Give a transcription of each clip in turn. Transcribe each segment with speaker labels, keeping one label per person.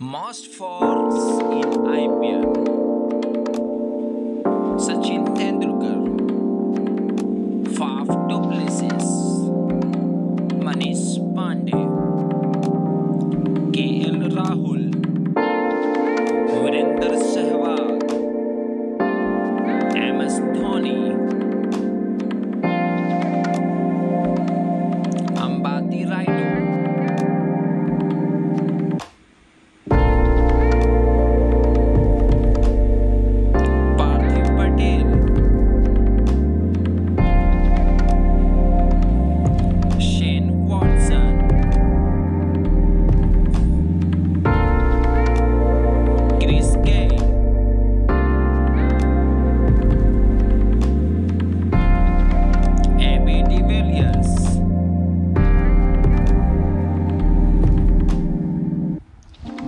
Speaker 1: most fours in IPL. Sachin Tendulkar, Faf du Plessis, Manish Pandey, KL Rahul, Virender Singh.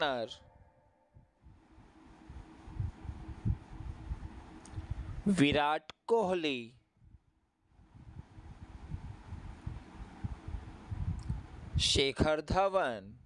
Speaker 1: partner Virat Kohli Shekhar Dhawan